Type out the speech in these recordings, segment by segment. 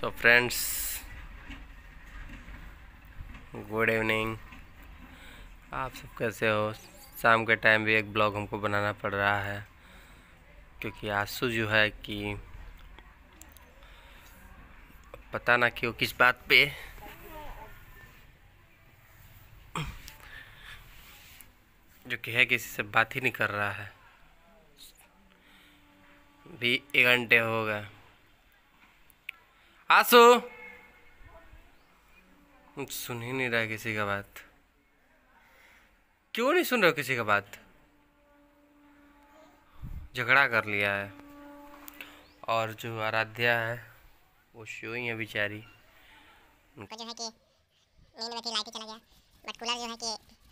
So friends good evening आप सब कैसे हो? शाम के टाइम भी एक ब्लॉग हमको बनाना पड़ रहा है, क्योंकि आँसू जो है कि पता ना क्यों किस बात पे। जो कि है किसी से बात ही नहीं कर रहा है। भी एक घंटे हो गए। आँसू। सुन ही नहीं रहा किसी का बात। क्यों नहीं सुन रहे किसी का बात? झगड़ा कर लिया है। और जो आराध्या है, वो शो ही है बेचारी।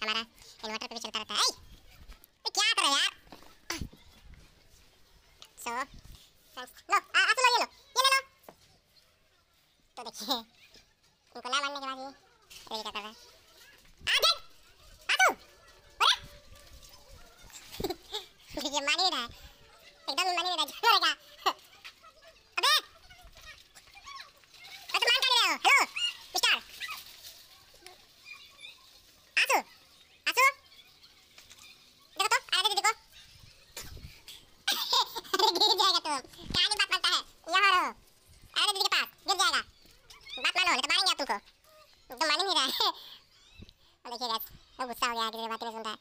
हमारा इन्वर्टर पे भी चलता रहता है। तो क्या यार? सो लो आ आ लो ये लो ये ले लो इनको ना मानने के बाद ये रेडी करता कर है आ देख आ तू अरे ये मान ही नहीं रहा है एकदम मान ही नहीं रहा जोरेगा अबे अरे तुम मान क्या ले रहे हो हेलो मिस्टर आसू आसू देखो तो आगे देखो अरे गिर जाएगा तुम कहाँ की बात मानता है यहाँ रहो अरे दीदी के पास गिर जाएगा बात मानो नहीं तो मारेंगे आप तुमको तुम मान ही नहीं रहा है और देखिए गाइस वो गुस्सा हो किसी बात नहीं सुन रहा है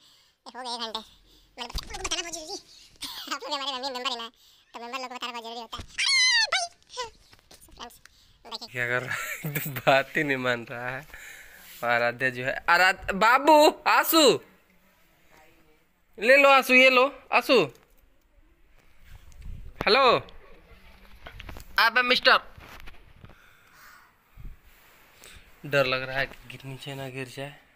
हो गए एक घंटे बताना बहुत ज़रूरी आप लोग हमारे फैमिली मेंबर है ना तो मेंबर लोग को बताना बहुत ज़रूरी होता है है एकदम बात ही नहीं मान रहा है आराध्या जो है आराध बाबू आँसू ले लो आँसू ये लो आँसू हेलो आप मिस्टर डर लग रहा है कि नीचे ना गिर जाए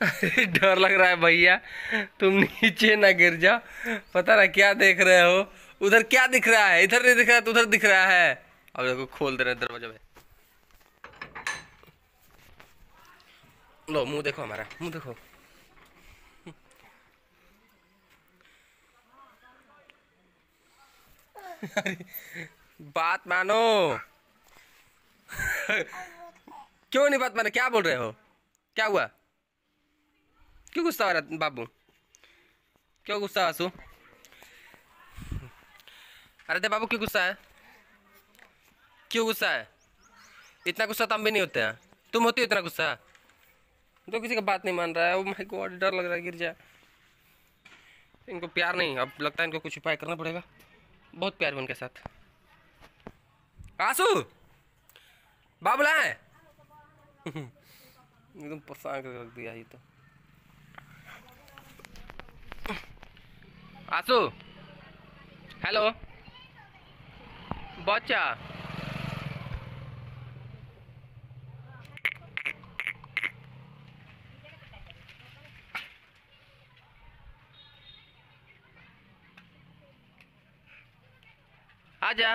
डर लग रहा है भैया। तुम नीचे ना गिर जाओ। पता ना क्या देख रहे हो? उधर क्या दिख रहा है? इधर नहीं दिख रहा है तो उधर दिख रहा है। अब देखो, खोल दे रहे दरवाज़ा में लो, मुँह देखो हमारा, मुँह देखो। बात मानो। क्यों नहीं बात मानो? क्या बोल रहे हो? क्या हुआ? क्यों गुस्सा हो रहा बाबू? क्यों गुस्सा आँसू? अरे दे बाबू, क्यों गुस्सा है? क्यों गुस्सा है? इतना गुस्सा तो हम भी नहीं होते हैं। तुम होती हो इतना गुस्सा? तो किसी का बात नहीं मान रहा है। ओ माय गॉड डर लग रहा है, गिर जाए। इनको प्यार नहीं, अब लगता है इनको कुछ उपाय करना पड़ेगा। बहुत प्यार है उनके साथ। आँसू! बाबूला है एकदम परेशान करके रख दिया ये तो। आँसू। हेलो। बच्चा। आजा।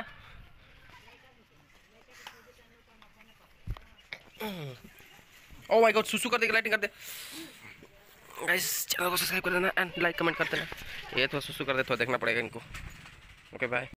ओ माय गॉड सुसु कर दे लाइटिंग कर दे गाइस चैनल को सब्सक्राइब कर देना एंड लाइक कमेंट कर देना। ये तो सुसु कर दे तो देखना पड़ेगा इनको। Okay bye